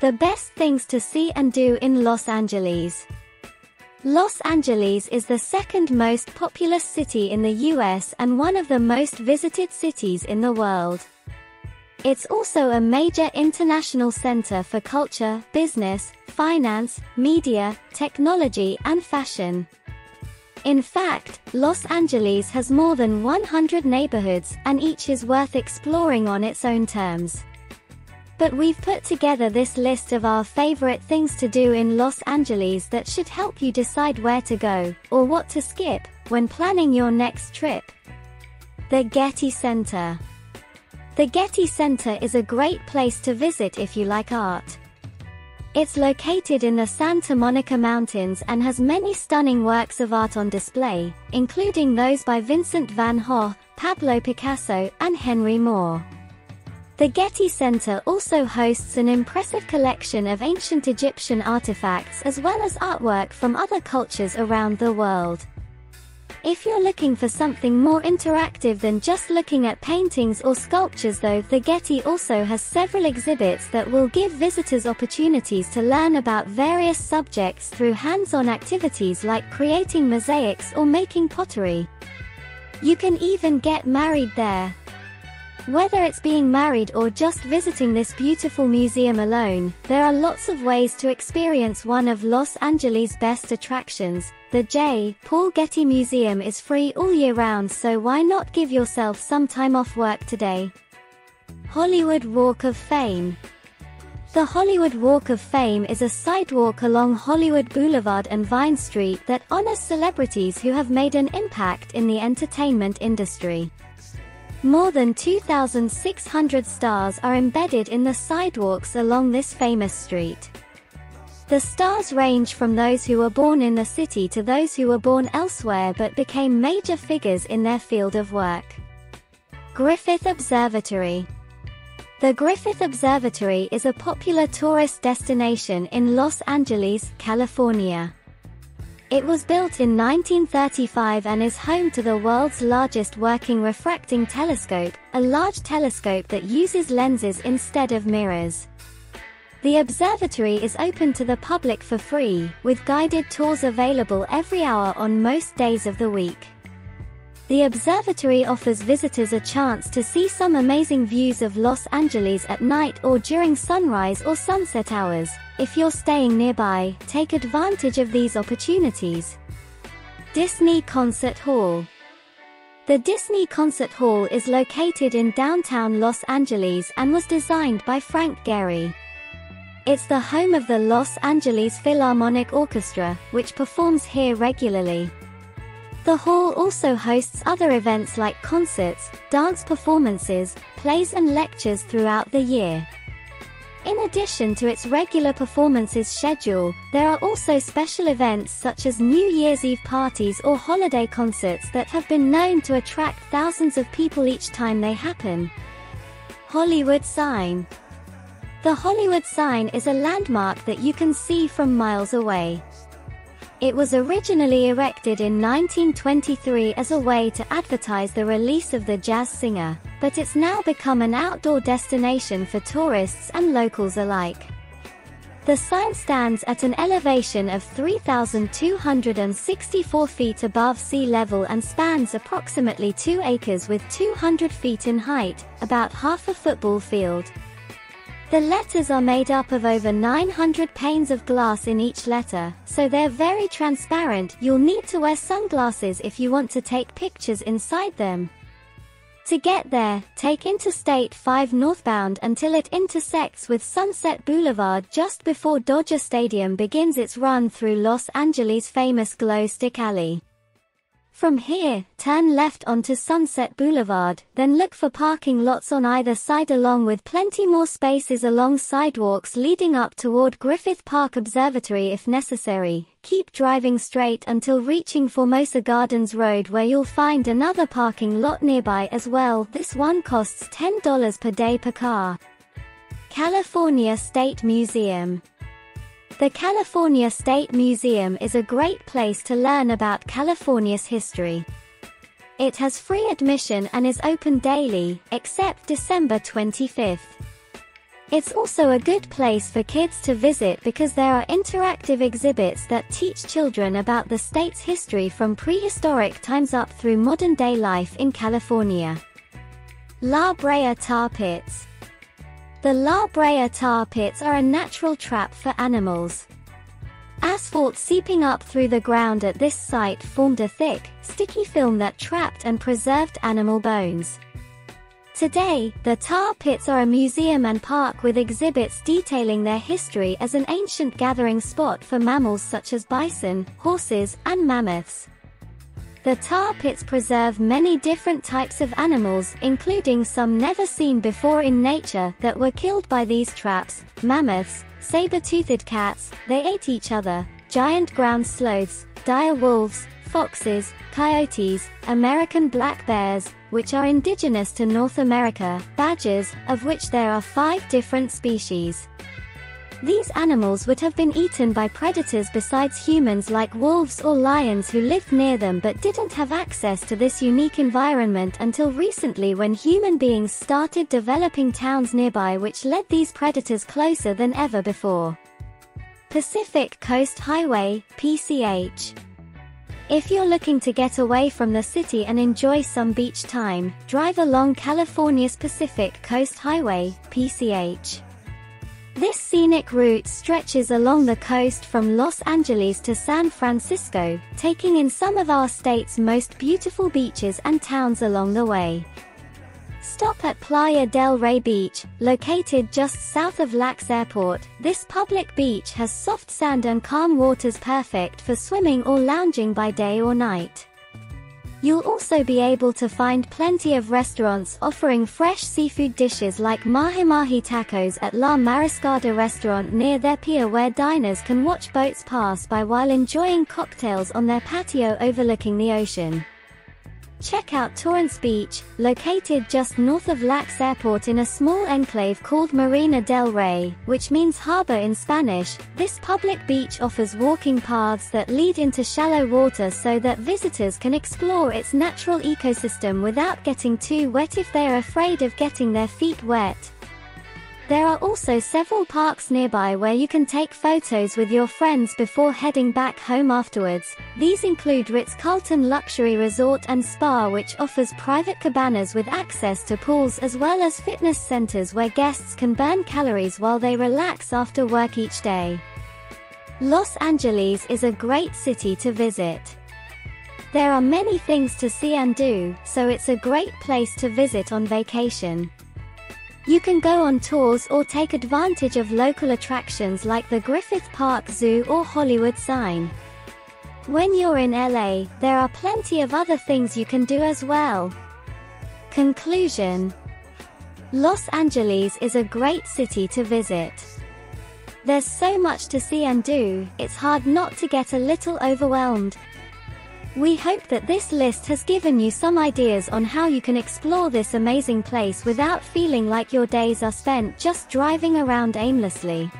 The best things to see and do in Los Angeles. Los Angeles is the second most populous city in the US and one of the most visited cities in the world. It's also a major international center for culture, business, finance, media, technology and fashion. In fact, Los Angeles has more than 100 neighborhoods and each is worth exploring on its own terms. But we've put together this list of our favorite things to do in Los Angeles that should help you decide where to go, or what to skip, when planning your next trip. The Getty Center. The Getty Center is a great place to visit if you like art. It's located in the Santa Monica Mountains and has many stunning works of art on display, including those by Vincent van Gogh, Pablo Picasso, and Henry Moore. The Getty Center also hosts an impressive collection of ancient Egyptian artifacts as well as artwork from other cultures around the world. If you're looking for something more interactive than just looking at paintings or sculptures though, the Getty also has several exhibits that will give visitors opportunities to learn about various subjects through hands-on activities like creating mosaics or making pottery. You can even get married there. Whether it's being married or just visiting this beautiful museum alone, there are lots of ways to experience one of Los Angeles' best attractions. The J. Paul Getty Museum is free all year round so why not give yourself some time off work today? Hollywood Walk of Fame the Hollywood Walk of Fame is a sidewalk along Hollywood Boulevard and Vine Street that honors celebrities who have made an impact in the entertainment industry. More than 2,600 stars are embedded in the sidewalks along this famous street. The stars range from those who were born in the city to those who were born elsewhere but became major figures in their field of work. Griffith Observatory The Griffith Observatory is a popular tourist destination in Los Angeles, California. It was built in 1935 and is home to the world's largest working refracting telescope, a large telescope that uses lenses instead of mirrors. The observatory is open to the public for free, with guided tours available every hour on most days of the week. The observatory offers visitors a chance to see some amazing views of Los Angeles at night or during sunrise or sunset hours. If you're staying nearby, take advantage of these opportunities. Disney Concert Hall The Disney Concert Hall is located in downtown Los Angeles and was designed by Frank Gehry. It's the home of the Los Angeles Philharmonic Orchestra, which performs here regularly. The hall also hosts other events like concerts, dance performances, plays and lectures throughout the year. In addition to its regular performances schedule, there are also special events such as New Year's Eve parties or holiday concerts that have been known to attract thousands of people each time they happen. Hollywood Sign The Hollywood Sign is a landmark that you can see from miles away. It was originally erected in 1923 as a way to advertise the release of the jazz singer, but it's now become an outdoor destination for tourists and locals alike. The sign stands at an elevation of 3,264 feet above sea level and spans approximately 2 acres with 200 feet in height, about half a football field. The letters are made up of over 900 panes of glass in each letter, so they're very transparent. You'll need to wear sunglasses if you want to take pictures inside them. To get there, take Interstate 5 northbound until it intersects with Sunset Boulevard just before Dodger Stadium begins its run through Los Angeles' famous Glow Stick Alley. From here, turn left onto Sunset Boulevard, then look for parking lots on either side along with plenty more spaces along sidewalks leading up toward Griffith Park Observatory if necessary. Keep driving straight until reaching Formosa Gardens Road where you'll find another parking lot nearby as well. This one costs $10 per day per car. California State Museum the California State Museum is a great place to learn about California's history. It has free admission and is open daily, except December 25th. It's also a good place for kids to visit because there are interactive exhibits that teach children about the state's history from prehistoric times up through modern day life in California. La Brea Tar Pits The La Brea tar pits are a natural trap for animals. Asphalt seeping up through the ground at this site formed a thick, sticky film that trapped and preserved animal bones. Today, the tar pits are a museum and park with exhibits detailing their history as an ancient gathering spot for mammals such as bison, horses, and mammoths. The tar pits preserve many different types of animals, including some never seen before in nature that were killed by these traps, mammoths, saber-toothed cats, they ate each other, giant ground sloths, dire wolves, foxes, coyotes, American black bears, which are indigenous to North America, badgers, of which there are five different species. These animals would have been eaten by predators besides humans like wolves or lions who lived near them but didn't have access to this unique environment until recently when human beings started developing towns nearby which led these predators closer than ever before. Pacific Coast Highway, PCH if you're looking to get away from the city and enjoy some beach time, drive along California's Pacific Coast Highway, PCH. This scenic route stretches along the coast from Los Angeles to San Francisco, taking in some of our state's most beautiful beaches and towns along the way. Stop at Playa del Rey Beach, located just south of Lax Airport. This public beach has soft sand and calm waters perfect for swimming or lounging by day or night. You'll also be able to find plenty of restaurants offering fresh seafood dishes like mahi mahi tacos at La Mariscada restaurant near their pier where diners can watch boats pass by while enjoying cocktails on their patio overlooking the ocean. Check out Torrance Beach, located just north of Lax Airport in a small enclave called Marina del Rey, which means harbor in Spanish. This public beach offers walking paths that lead into shallow water so that visitors can explore its natural ecosystem without getting too wet if they're afraid of getting their feet wet. There are also several parks nearby where you can take photos with your friends before heading back home afterwards. These include Ritz-Carlton Luxury Resort and Spa which offers private cabanas with access to pools as well as fitness centers where guests can burn calories while they relax after work each day. Los Angeles is a great city to visit. There are many things to see and do, so it's a great place to visit on vacation. You can go on tours or take advantage of local attractions like the Griffith Park Zoo or Hollywood Sign. When you're in LA, there are plenty of other things you can do as well. Conclusion Los Angeles is a great city to visit. There's so much to see and do, it's hard not to get a little overwhelmed. We hope that this list has given you some ideas on how you can explore this amazing place without feeling like your days are spent just driving around aimlessly.